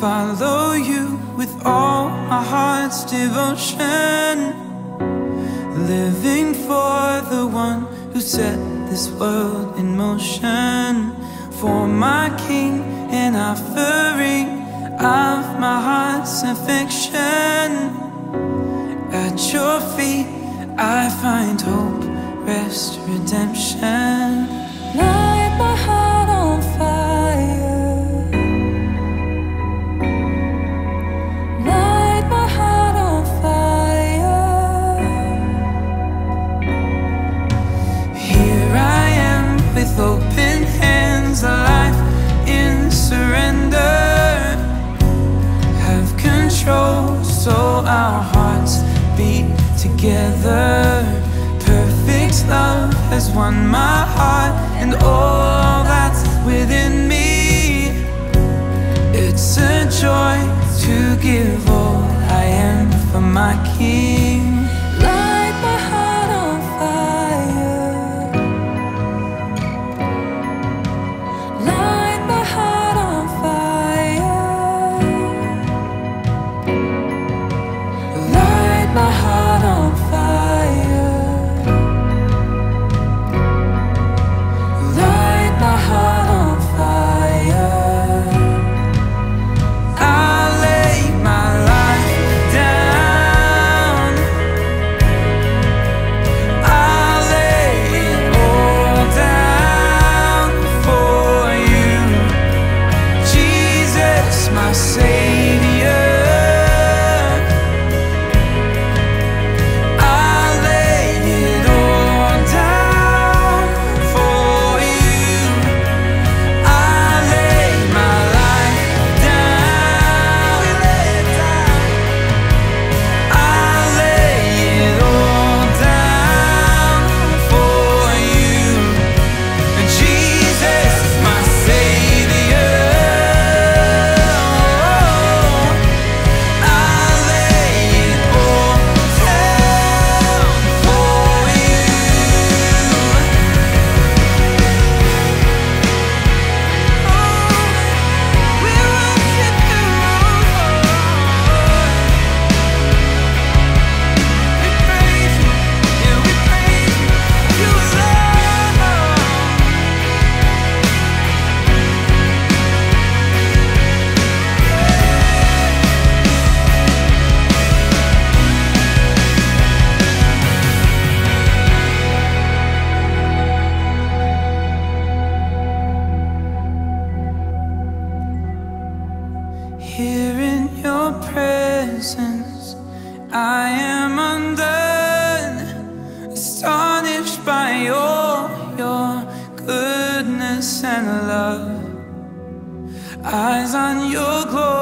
follow you with all my heart's devotion. Living for the one who set this world in motion. For my king and offering of my heart's affection. At your feet, I find hope, rest, redemption. Light my heart beat together. Perfect love has won my heart and all that's within me. It's a joy to give all I am for my King. I am undone, astonished by your your goodness and love. Eyes on your glory,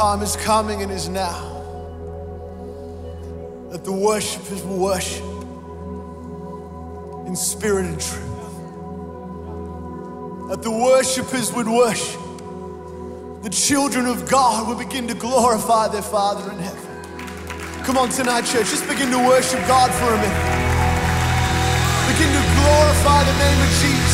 time is coming and is now that the worshipers will worship in spirit and truth. That the worshipers would worship. The children of God would begin to glorify their Father in heaven. Come on tonight, church, just begin to worship God for a minute. Begin to glorify the name of Jesus.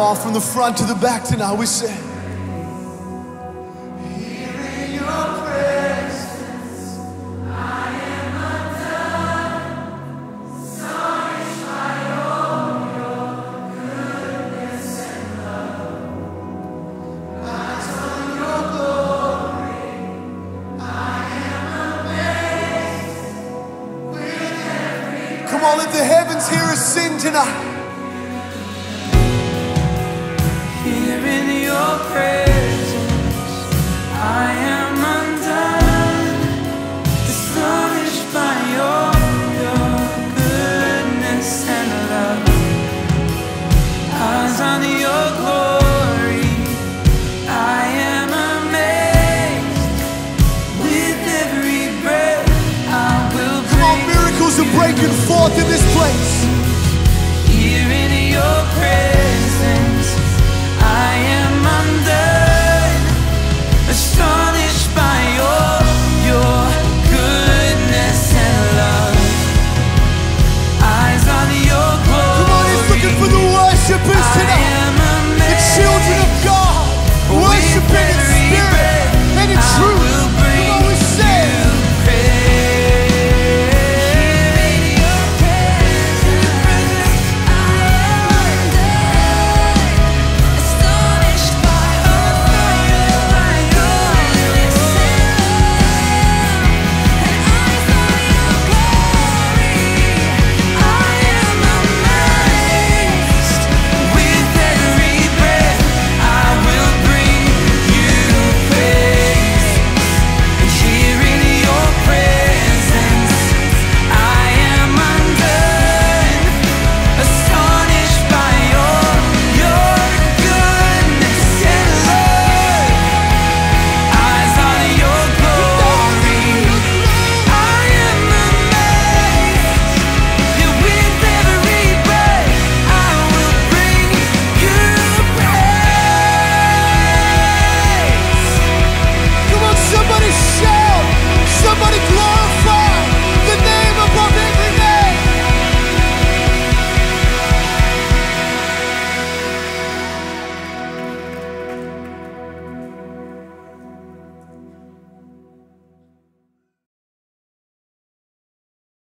On, from the front to the back tonight, we say. Here